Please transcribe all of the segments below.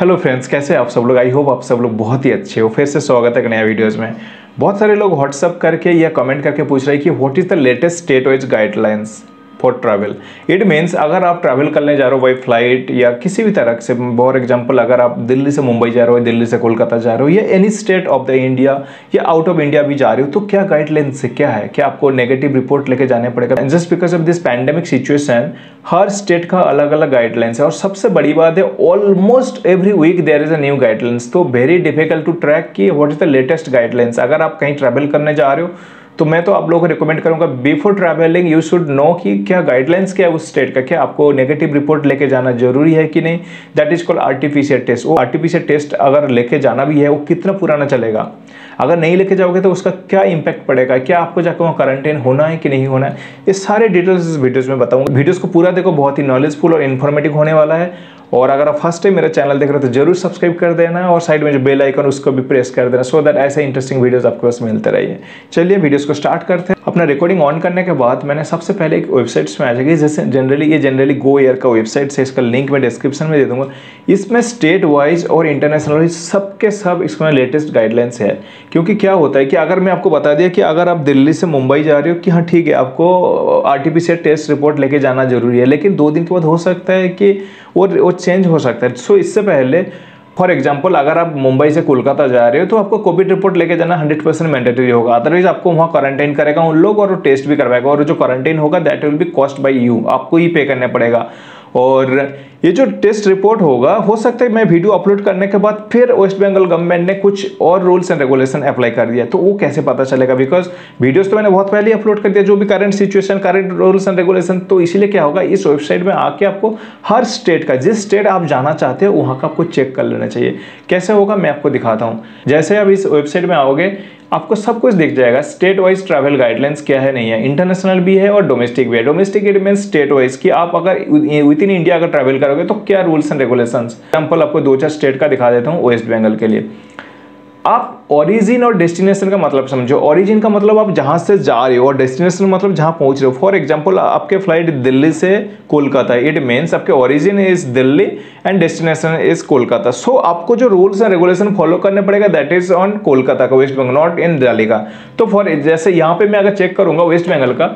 Hello friends कैसे आप सब लोग? आई होप आप सब लोग बहुत ही अच्छे हो। फिर से स्वागत है एक नया वीडियोज़ में। बहुत सारे लोग व्हाट्सअप करके या कमेंट करके पूछ रहे हैं कि what is the latest state wise guidelines for travel it means अगर आप ट्रैवल करने जा रहे हो बाई फ़्लाइट या किसी भी तरह से फॉर एग्ज़ाम्पल अगर आप दिल्ली से मुंबई जा रहे हो, दिल्ली से कोलकाता जा रहे हो, या any state of the India या आउट ऑफ़ इंडिया भी जा रहे हो तो क्या गाइडलाइंस से क्या है क्या आपको नेगेटिव रिपोर्ट लेके जाने पड़ेगा? Just because of this pandemic situation her state का अलग अलग गाइडलाइंस है और सबसे बड़ी बात है almost every week there is a new guidelines तो वेरी डिफ़िकल्ट टू ट्रैक की what is the latest guidelines अगर आप कहीं ट्रैवल करने जा रहे हो तो मैं तो आप लोगों को रिकमेंड करूँगा before travelling you should know कि क्या गाइडलाइंस क्या है उस स्टेट का, क्या आपको नेगेटिव रिपोर्ट लेके जाना ज़रूरी है कि नहीं? That is called artificial test वो आर्टिफिशियल टेस्ट अगर लेके जाना भी है, वो कितना पुराना चलेगा? अगर नहीं लेके जाओगे तो उसका क्या इंपैक्ट पड़ेगा? क्या आपको जाकर वहाँ क्वारंटाइन होना है कि नहीं होना है? ये सारे डिटेल्स इस वीडियोज़ में बताऊँगा। वीडियोज़ को पूरा देखो, बहुत ही नॉलेजफुल और इन्फॉर्मेटिव होने वाला है। और अगर आप फ़र्स्ट टाइम मेरा चैनल देख रहे हो तो ज़रूर सब्सक्राइब कर देना और साइड में जो बेल आइकन, उसको भी प्रेस कर देना सो दैट ऐसे इंटरेस्टिंग वीडियोस आपके पास मिलते रहिए। चलिए वीडियोस को स्टार्ट करते हैं। अपना रिकॉर्डिंग ऑन करने के बाद मैंने सबसे पहले एक वेबसाइट्स में आ जाएगी जैसे जनरली ये जनरली गो एयर का वेबसाइट है, इसका लिंक मैं डिस्क्रिप्शन में दे दूँगा। इसमें स्टेट वाइज और इंटरनेशनल वाइज सबके सब इसमें लेटेस्ट गाइडलाइंस है। क्योंकि क्या होता है कि अगर मैं आपको बता दिया कि अगर आप दिल्ली से मुंबई जा रहे हो कि हाँ ठीक है, आपको आर टेस्ट रिपोर्ट लेके जाना ज़रूरी है, लेकिन दो दिन के बाद हो सकता है कि वो वो चेंज हो सकता है। सो इससे पहले फॉर एग्ज़ाम्पल अगर आप मुंबई से कोलकाता जा रहे हो तो आपको कोविड रिपोर्ट लेके जाना हंड्रेड परसेंट मैंडेटरी होगा। अदरवाइज़ आपको वहाँ क्वारंटाइन करेगा उन लोग और टेस्ट भी करवाएगा। और जो क्वारंटाइन होगा that will be cost by you आपको ही पे करना पड़ेगा। और ये जो टेस्ट रिपोर्ट होगा, हो सकता है मैं वीडियो अपलोड करने के बाद फिर वेस्ट बंगाल गवर्नमेंट ने कुछ और रूल्स एंड रेगुलेशन अप्लाई कर दिया तो वो कैसे पता चलेगा? बिकॉज़ वीडियोस तो मैंने बहुत पहले ही अपलोड कर दिया, जो भी current situation current rules and regulation तो इसीलिए क्या होगा, इस वेबसाइट में आके आपको हर स्टेट का, जिस स्टेट आप जाना चाहते हो, वहाँ का आपको चेक कर लेना चाहिए। कैसे होगा, मैं आपको दिखाता हूँ। जैसे आप इस वेबसाइट में आओगे आपको सब कुछ दिख जाएगा। स्टेट वाइज ट्रैवल गाइडलाइंस क्या है? नहीं है। इंटरनेशनल भी है और डोमेस्टिक भी है। Domestic it mean state wise कि आप अगर विद इन इंडिया अगर ट्रैवल करोगे तो क्या रूल्स एंड रेगुलेशन एग्ज़ाम्पल आपको दो चार स्टेट का दिखा देता हूँ वेस्ट बंगाल के लिए। आप ओरिजिन और डेस्टिनेशन का मतलब समझो। ओरिजिन का मतलब आप जहाँ से जा रहे हो और डेस्टिनेशन मतलब जहाँ पहुँच रहे हो। फॉर एग्जांपल आपके फ़्लाइट दिल्ली से कोलकाता। इट मीन्स आपके origin is Delhi and destination is Kolkata. So आपको जो रूल्स एंड रेगुलेशन फॉलो करने पड़ेगा दैट इज़ ऑन कोलकाता का वेस्ट बंगाल नॉट इन दिल्ली का। तो फॉर जैसे यहाँ पे मैं अगर चेक करूँगा वेस्ट बंगाल का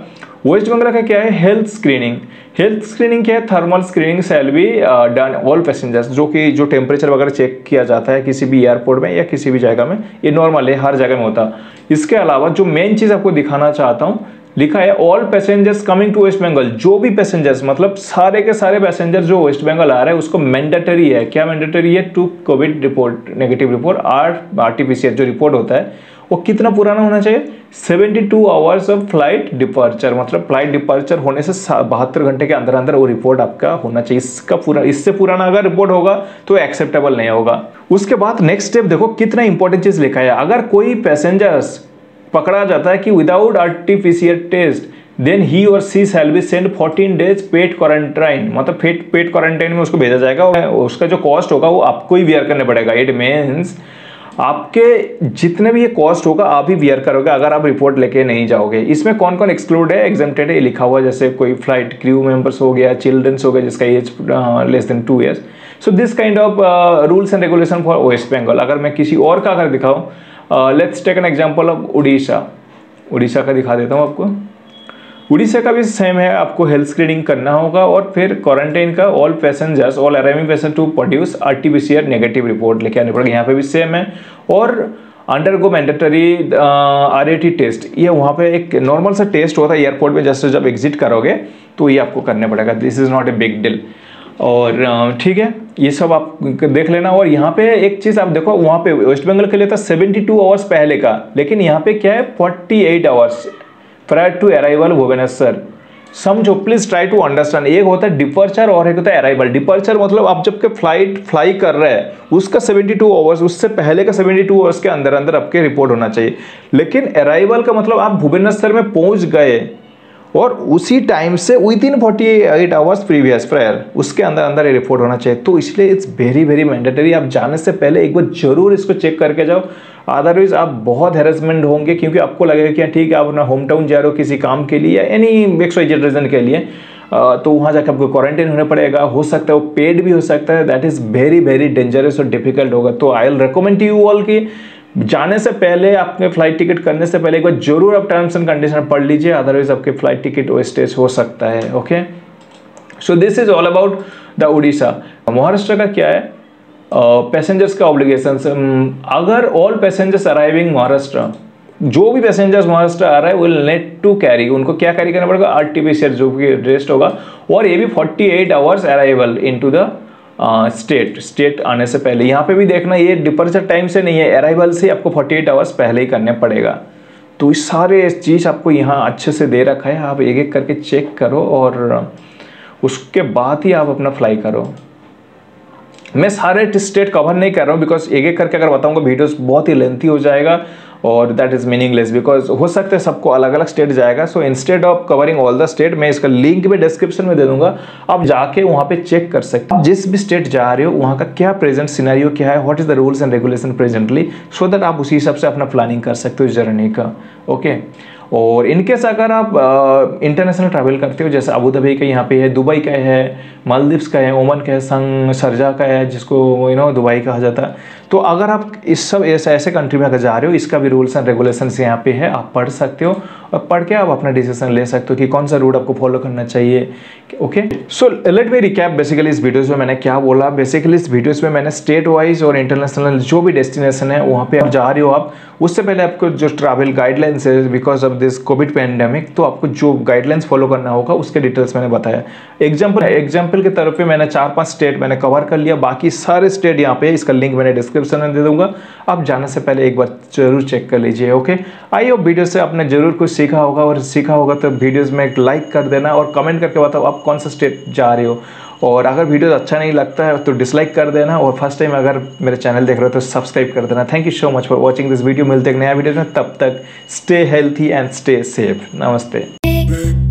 वेस्ट बंगाल का क्या है? हेल्थ स्क्रीनिंग हेल्थ स्क्रीनिंग क्या है? Thermal screening shall be done all passengers जो कि, जो टेम्परेचर वगैरह चेक किया जाता है किसी भी एयरपोर्ट में या किसी भी जगह में, ये नॉर्मल है, हर जगह में होता। है इसके अलावा जो मेन चीज़ आपको दिखाना चाहता हूँ लिखा है all passengers coming to West Bengal जो भी पैसेंजर्स मतलब सारे के सारे पैसेंजर जो वेस्ट बंगाल आ रहे हैं, उसको मैंडेटरी है। क्या मैंडेटरी है? To COVID report negative report or RTPCR जो रिपोर्ट होता है, वो कितना पुराना होना चाहिए? 72 आवर्स ऑफ़ फ़्लाइट डिपार्चर मतलब फ़्लाइट डिपार्चर होने से बहत्तर घंटे के अंदर अंदर वो रिपोर्ट आपका होना चाहिए। इसका पूरा, इससे पुराना अगर रिपोर्ट होगा तो एक्सेप्टेबल नहीं होगा। उसके बाद नेक्स्ट स्टेप देखो, कितना इंपॉर्टेंट चीज़ लिखा है। अगर कोई पैसेंजर्स पकड़ा जाता है कि विदाउट आर्टिफिशियल टेस्ट देन ही और she shall be send 14 days paid quarantine मतलब पेड पेड क्वारंटाइन में उसको भेजा जाएगा उसका जो कॉस्ट होगा वो आपको ही वियर करने पड़ेगा। इट मीन्स आपके जितने भी ये कॉस्ट होगा, आप ही वियर करोगे, अगर आप रिपोर्ट लेके नहीं जाओगे। इसमें कौन कौन एक्सक्लूड है? एग्जामटेड है लिखा हुआ जैसे कोई फ़्लाइट क्रू मेंबर्स हो गया चिल्ड्रंस हो गया जिसका age less than two years so this kind of rules and regulation for West Bengal अगर मैं किसी और का अगर दिखाऊँ let's take an example of Orissa Orissa का दिखा देता हूँ आपको। उड़ीसा का भी सेम है, आपको हेल्थ स्क्रीनिंग करना होगा और फिर क्वारंटाइन का all passengers all arriving passenger to produce RTPCR negative report लेके आने पड़ेगा। यहाँ पे भी सेम है। और undergo mandatory R test ये वहाँ पे एक नॉर्मल सा टेस्ट होता है एयरपोर्ट में जस्ट जब एग्जिट करोगे तो ये आपको करने पड़ेगा। This is not a big deal और ठीक है? ये सब आप देख लेना। और यहाँ पे एक चीज़ आप देखो, वहाँ पे वेस्ट बंगाल के लिए था 72 आवर्स पहले का, लेकिन यहाँ पे क्या है 48 hours prior to arrival Bhubaneswar. समझो प्लीज़ ट्राई टू अंडरस्टैंड एक होता है डिपर्चर और एक होता है अराइवल डिपर्चर मतलब आप जब के फ़्लाइट फ्लाई कर रहे हैं, उसका 72 आवर्स उससे पहले का 72 आवर्स के अंदर अंदर आपके रिपोर्ट होना चाहिए। लेकिन अराइवल का मतलब आप भुवनेश्वर में पहुँच गए और उसी टाइम से within forty eight hours previous prior उसके अंदर अंदर ये रिपोर्ट होना चाहिए। तो इसलिए इट्स वेरी वेरी मैंडेटरी आप जाने से पहले एक बार ज़रूर इसको चेक करके जाओ। अदरवाइज़ आप बहुत हेरसमेंट होंगे क्योंकि आपको लगेगा कि हाँ, ठीक है आप अपना होम टाउन जा रहे हो किसी काम के लिए या एनी एक्स वाई रीजन के लिए। तो वहाँ जाकर आपको क्वारंटाइन होने पड़ेगा। हो सकता है वो पेड भी हो सकता है। That is very very dangerous और डिफ़िकल्ट होगा। तो I will recommend you all की जाने से पहले आपने फ़्लाइट टिकट करने से पहले एक बार ज़रूर आप टर्म्स एंड कंडीशन पढ़ लीजिए अदरवाइज़ आपके फ़्लाइट टिकट वेस्टेज हो सकता है okay so this is all about the Orissa Maharashtra का क्या है? पैसेंजर्स uh, का ऑब्लिगेशन अगर ऑल पैसेंजर्स अराइविंग महाराष्ट्र जो भी पैसेंजर्स महाराष्ट्र आ रहा है विल नेट टू कैरी उनको क्या कैरी करना पड़ेगा? आर टी जो कि रेस्ट होगा। और ये भी 48 hours arrival into the state state आने से पहले। यहाँ पे भी देखना, ये डिपर्चर टाइम से नहीं है अराइवल से आपको 48 आवर्स पहले ही करने पड़ेगा। तो इस सारे चीज़ आपको यहाँ अच्छे से दे रखा है। आप एक एक करके चेक करो और उसके बाद ही आप अपना फ्लाई करो। मैं सारे स्टेट कवर नहीं कर रहा हूँ बिकॉज़ एक एक करके अगर बताऊँगा वीडियोस बहुत ही लेंथी हो जाएगा। और दैट इज़ मीनिंगलेस बिकॉज़ हो सकता है सबको अलग अलग स्टेट जाएगा so instead of covering all the state मैं इसका लिंक भी डिस्क्रिप्शन में दे दूँगा। आप जाके वहाँ पे चेक कर सकते हैं। जिस भी स्टेट जा रहे हो, वहाँ का क्या प्रेजेंट सिनेरियो क्या है what is the rules and regulation presently so that आप उसी हिसाब से अपना प्लानिंग कर सकते हो जर्नी का। Okay okay? और इनकेस अगर आप इंटरनेशनल ट्रैवल करते हो, जैसे अबू धाबी का यहाँ पे है दुबई का है मालदीव्स का है ओमन का है संग सरजा का है, जिसको यू नो दुबई कहा जाता है। तो अगर आप इस सब ऐसे ऐसे कंट्री में अगर जा रहे हो, इसका भी रूल्स एंड रेगुलेशन यहाँ पे है, आप पढ़ सकते हो। और पढ़ के आप अपना डिसीज़न ले सकते हो कि कौन सा रूट आपको फॉलो करना चाहिए। Okay so let me recap basically इस वीडियोस में मैंने क्या बोला। बेसिकली इस वीडियोस में मैंने स्टेट वाइज और इंटरनेशनल जो भी डेस्टिनेशन है, वहाँ पे आप जा रहे हो आप, उससे पहले आपको जो ट्रैवल गाइडलाइंस है because of this COVID pandemic तो आपको जो गाइडलाइंस फॉलो करना होगा, उसके डिटेल्स मैंने बताया। एग्ज़ाम्पल एग्ज़ाम्पल के तरफ़ पे मैंने चार पाँच स्टेट मैंने कवर कर लिया। बाकी सारे स्टेट यहाँ पे, इसका लिंक मैंने डिस्क्रिप्शन में दे दूँगा। आप जाने से पहले एक बार ज़रूर चेक कर लीजिए ओके होप वीडियो से आपने ज़रूर कुछ सीखा होगा और सीखा होगा तो वीडियोज़ में एक लाइक कर देना और कमेंट करके बताओ आप कौन सा स्टेट जा रहे हो। और अगर वीडियो अच्छा नहीं लगता है तो डिसलाइक कर देना और फ़र्स्ट टाइम अगर मेरे चैनल देख रहे हो तो सब्सक्राइब कर देना। Thank you so much for watching this video मिलते हैं नया वीडियो में। तब तक stay healthy and stay safe नमस्ते।